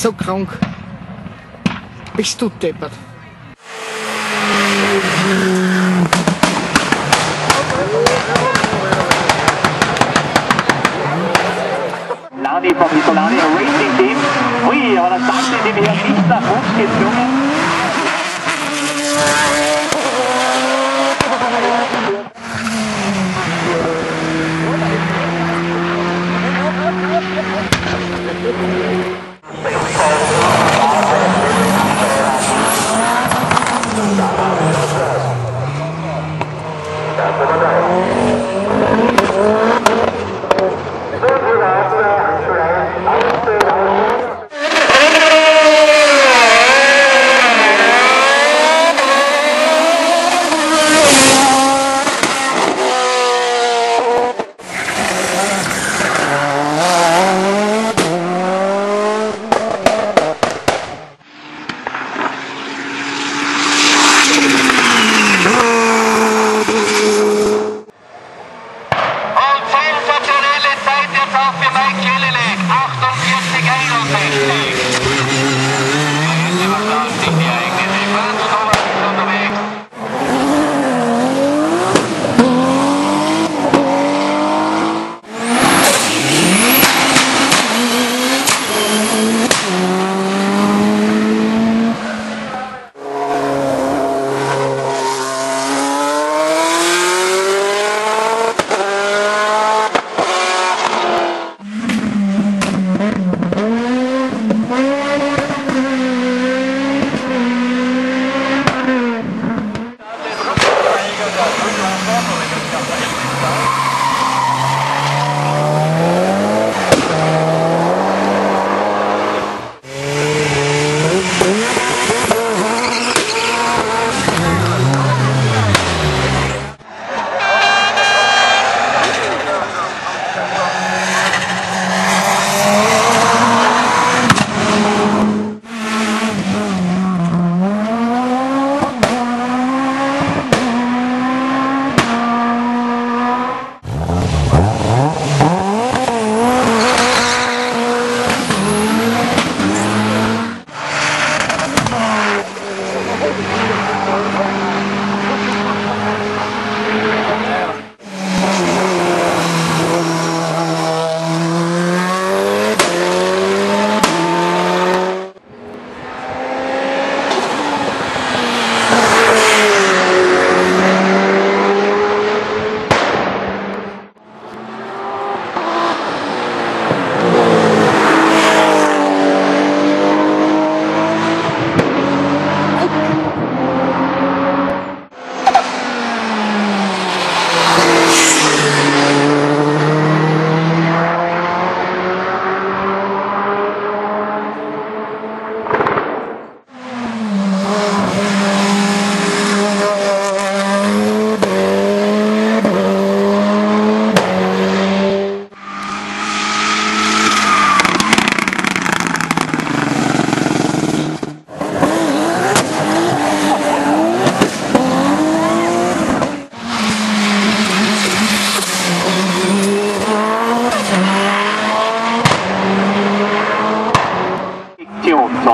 so krank. Bist du deppert. Lani vom Isolani Racing Team. Ui, aber das Sand in dem hier nicht nach uns gezwungen.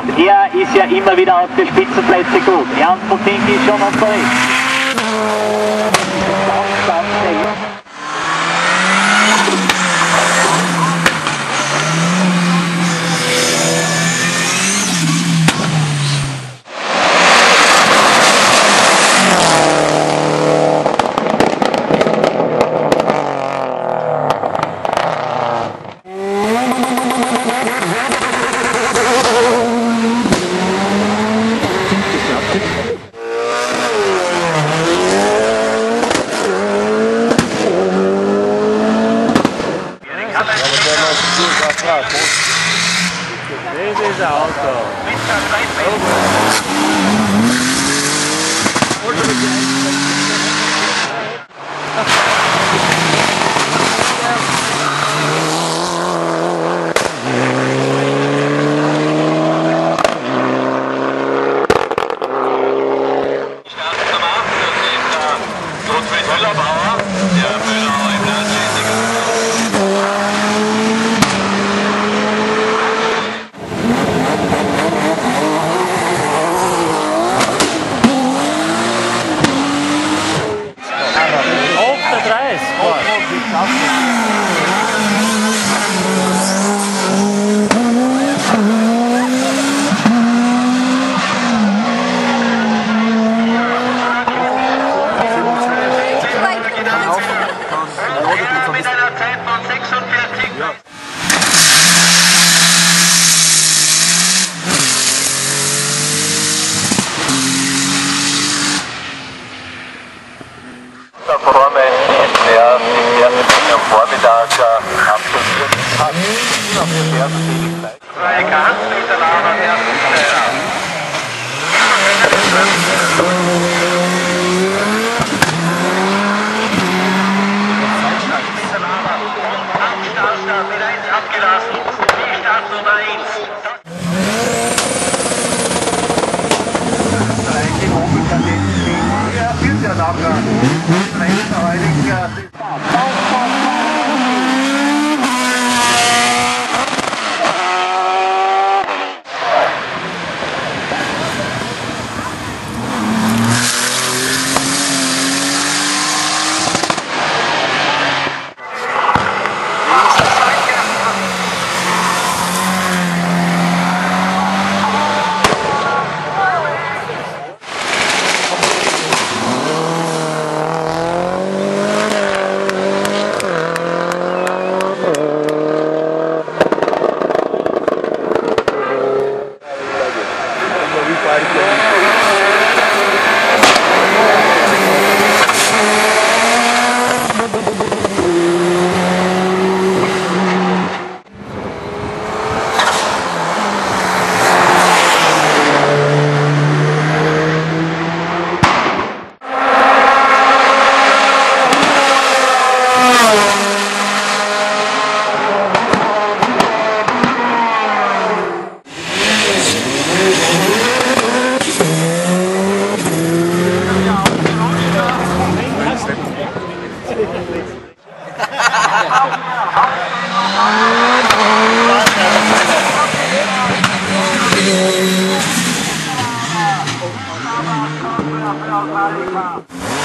Und er ist ja immer wieder auf die Spitzenplätze gut. Ernst Mutinki ist schon unterwegs. Gottfried Höllerbauer, der Müller im Auf der 30. Auf, auf, Hans-Peter Lauber, Wow.